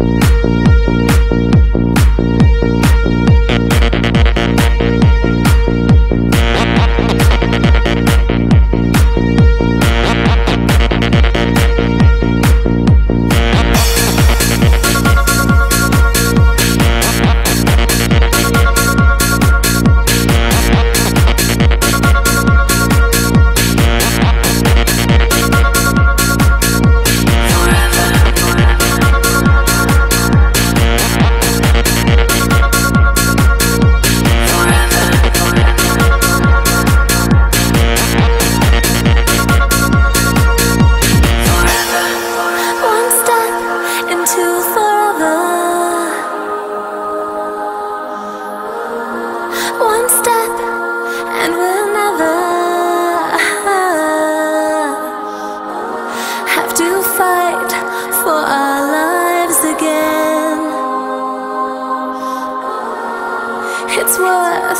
One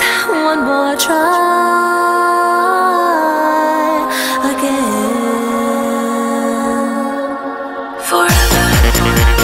one more try again. Forever.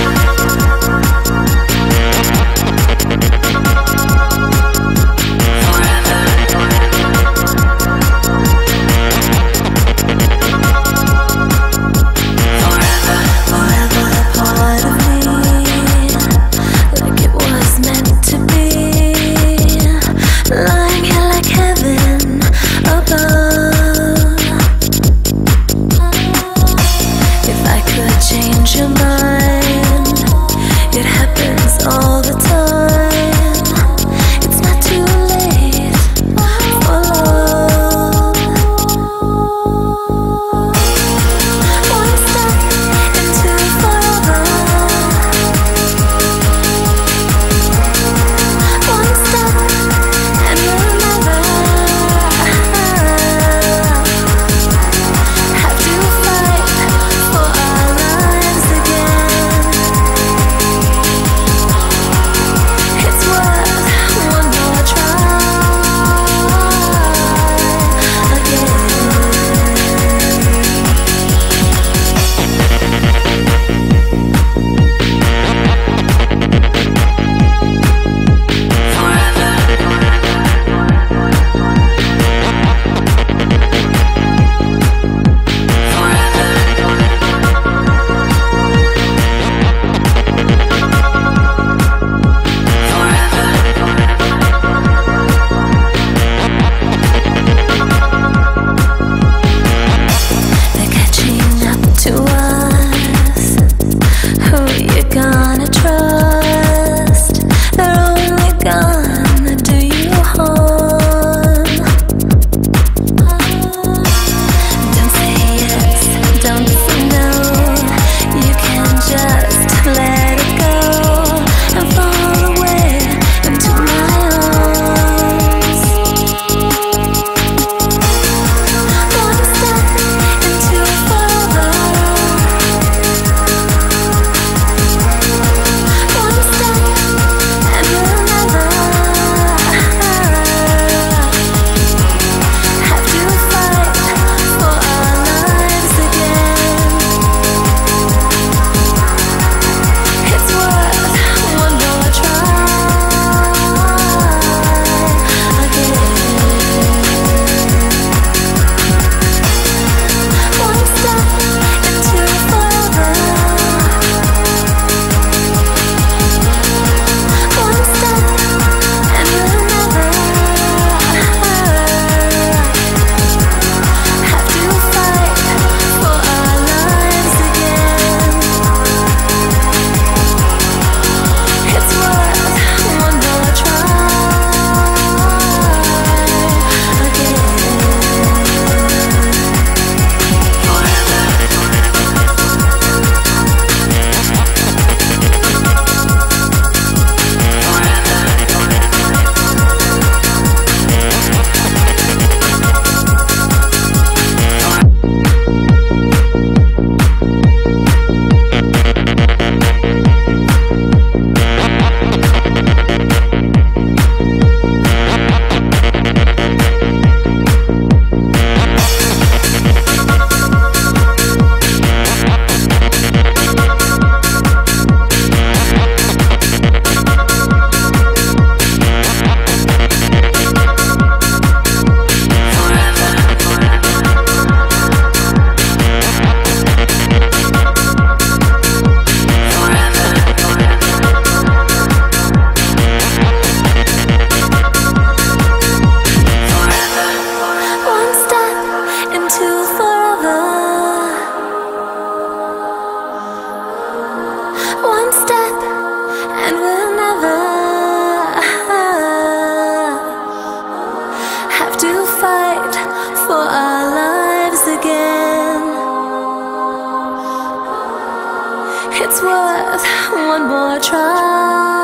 Worth one more try.